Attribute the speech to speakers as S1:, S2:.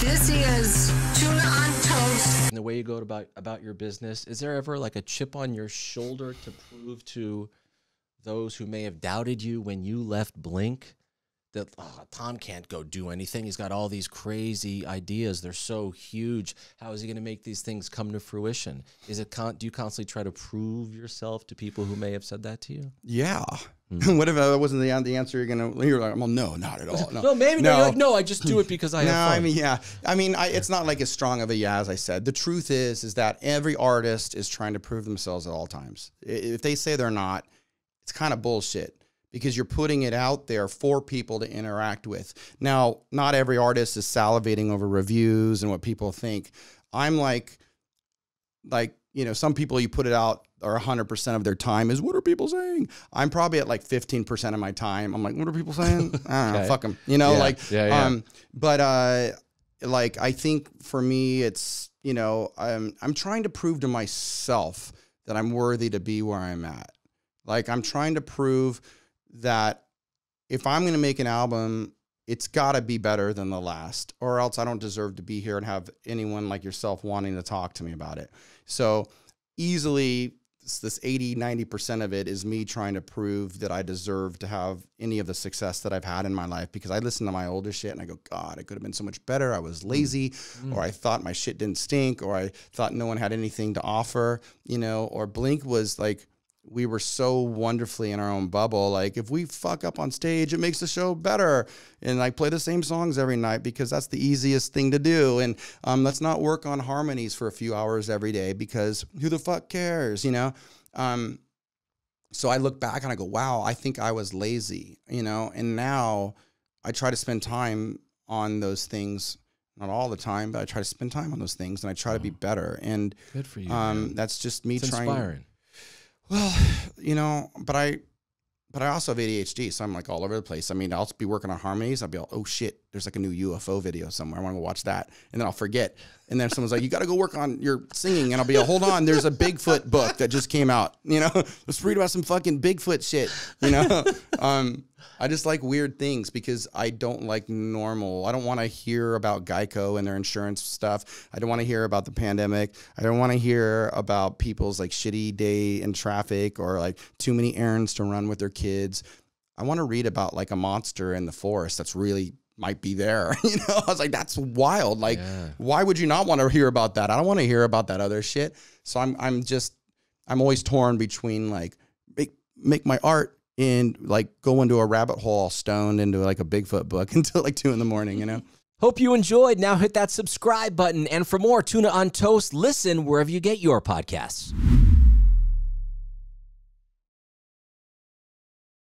S1: This is tuna on toast.
S2: And the way you go about about your business, is there ever like a chip on your shoulder to prove to those who may have doubted you when you left Blink that oh, Tom can't go do anything. He's got all these crazy ideas. They're so huge. How is he going to make these things come to fruition? Is it con- do you constantly try to prove yourself to people who may have said that to you?
S3: Yeah. Mm. what if that wasn't the, the answer you're gonna you're like, well, no, not at all. No,
S2: no maybe no. Like, no, I just do it because I.
S3: no,
S2: I
S3: mean, yeah, I mean, I, it's not like as strong of a yeah as I said. The truth is, is that every artist is trying to prove themselves at all times. If they say they're not, it's kind of bullshit because you're putting it out there for people to interact with. Now, not every artist is salivating over reviews and what people think. I'm like, like, you know, some people you put it out or 100% of their time is what are people saying? I'm probably at like 15% of my time. I'm like, what are people saying? I don't know, fuck them. You know,
S2: yeah,
S3: like,
S2: yeah, yeah.
S3: um, but, uh, like, I think for me, it's, you know, I'm, I'm trying to prove to myself that I'm worthy to be where I'm at. Like, I'm trying to prove that if I'm going to make an album, it's got to be better than the last, or else I don't deserve to be here and have anyone like yourself wanting to talk to me about it. So easily this 80 90% of it is me trying to prove that i deserve to have any of the success that i've had in my life because i listen to my older shit and i go god i could have been so much better i was mm. lazy mm. or i thought my shit didn't stink or i thought no one had anything to offer you know or blink was like we were so wonderfully in our own bubble. Like if we fuck up on stage, it makes the show better. And like play the same songs every night because that's the easiest thing to do. And um, let's not work on harmonies for a few hours every day because who the fuck cares, you know? Um, so I look back and I go, wow, I think I was lazy, you know? And now I try to spend time on those things. Not all the time, but I try to spend time on those things and I try to be better. And
S2: good for you.
S3: Um, that's just me
S2: it's
S3: trying.
S2: Inspiring
S3: well, you know, but I but I also have ADHD, so I'm like all over the place. I mean, I'll be working on harmonies. I'll be like, oh shit, there's like a new UFO video somewhere. I want to go watch that, and then I'll forget. And then someone's like, you got to go work on your singing, and I'll be, like, hold on, there's a Bigfoot book that just came out. You know, let's read about some fucking Bigfoot shit. You know, um, I just like weird things because I don't like normal. I don't want to hear about Geico and their insurance stuff. I don't want to hear about the pandemic. I don't want to hear about people's like shitty day in traffic or like too many errands to run with their kids. I want to read about like a monster in the forest that's really might be there. You know, I was like, that's wild. Like, yeah. why would you not want to hear about that? I don't want to hear about that other shit. So I'm I'm just I'm always torn between like make make my art and like go into a rabbit hole stoned into like a Bigfoot book until like two in the morning, you know?
S4: Hope you enjoyed. Now hit that subscribe button. And for more Tuna on Toast, listen wherever you get your podcasts.